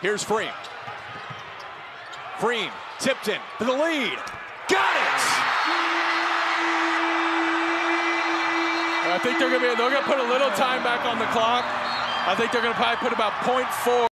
Here's Freem. Freem, Tipton to the lead. Got it! I think they're gonna they're gonna put a little time back on the clock. I think they're gonna probably put about 0.4